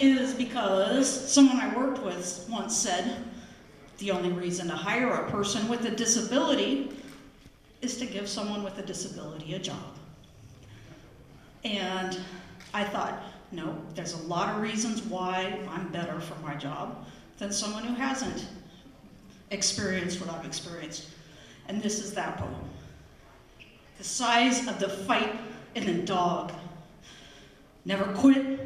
is because someone I worked with once said, the only reason to hire a person with a disability is to give someone with a disability a job. And I thought, no, there's a lot of reasons why I'm better for my job than someone who hasn't experienced what I've experienced. And this is that poem. The size of the fight in a dog. Never quit,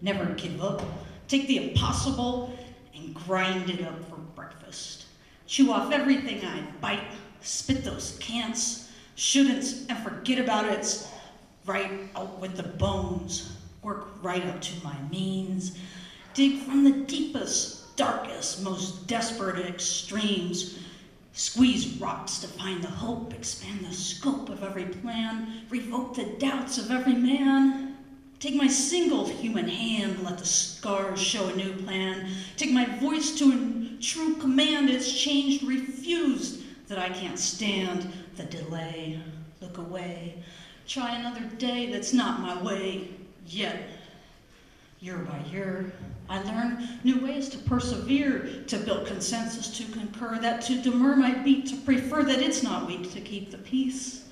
never give up. Take the impossible and grind it up for breakfast. Chew off everything I bite, spit those can'ts, shouldn'ts, and forget about it. right out with the bones. Work right up to my means. Dig from the deepest, darkest, most desperate extremes. Squeeze rocks to find the hope, expand the scope of every plan, revoke the doubts of every man. Take my single human hand, let the scars show a new plan. Take my voice to a true command, it's changed, refused, that I can't stand the delay. Look away, try another day that's not my way yet. Year by year, I learn new ways to persevere, to build consensus, to concur, that to demur might be to prefer that it's not weak to keep the peace.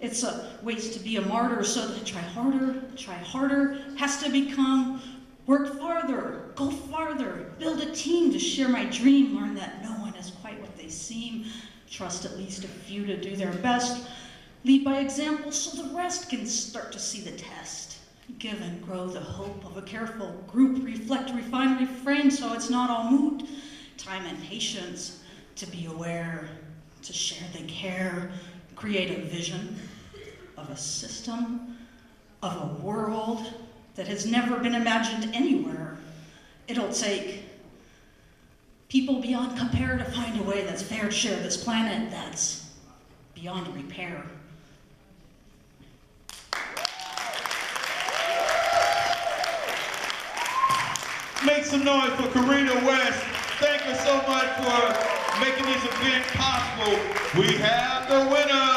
It's a ways to be a martyr, so try harder, try harder, has to become work farther, go farther, build a team to share my dream, learn that no one is quite what they seem, trust at least a few to do their best, lead by example so the rest can start to see the test. Give and grow the hope of a careful group, reflect, refine, refrain so it's not all moot. Time and patience to be aware, to share the care, create a vision of a system, of a world that has never been imagined anywhere. It'll take people beyond compare to find a way that's fair to share this planet that's beyond repair. Make some noise for Corinna West. Thank you so much for making this event possible. We have the winners.